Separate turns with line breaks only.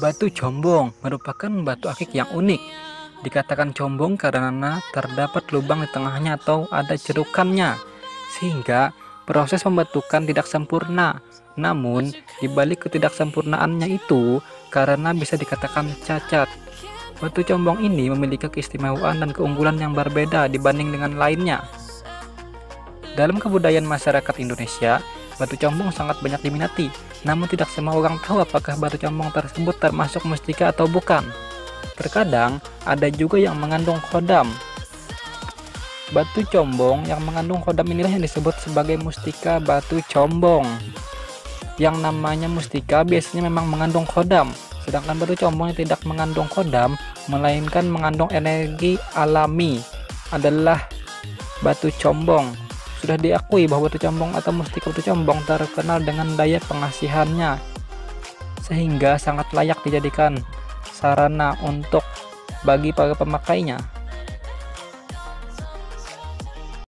Batu combong merupakan batu akik yang unik. Dikatakan combong karena terdapat lubang di tengahnya atau ada cerukannya, sehingga proses pembentukan tidak sempurna. Namun, dibalik ketidaksempurnaannya itu, karena bisa dikatakan cacat. Batu combong ini memiliki keistimewaan dan keunggulan yang berbeda dibanding dengan lainnya. Dalam kebudayaan masyarakat Indonesia, batu combong sangat banyak diminati, namun tidak semua orang tahu apakah batu combong tersebut termasuk mustika atau bukan. Terkadang, ada juga yang mengandung kodam. Batu combong yang mengandung kodam inilah yang disebut sebagai mustika batu combong. Yang namanya mustika biasanya memang mengandung kodam, sedangkan batu combong yang tidak mengandung kodam, melainkan mengandung energi alami, adalah batu combong sudah diakui bahwa batu atau mustika batu terkenal dengan daya pengasihannya, sehingga sangat layak dijadikan sarana untuk bagi para pemakainya.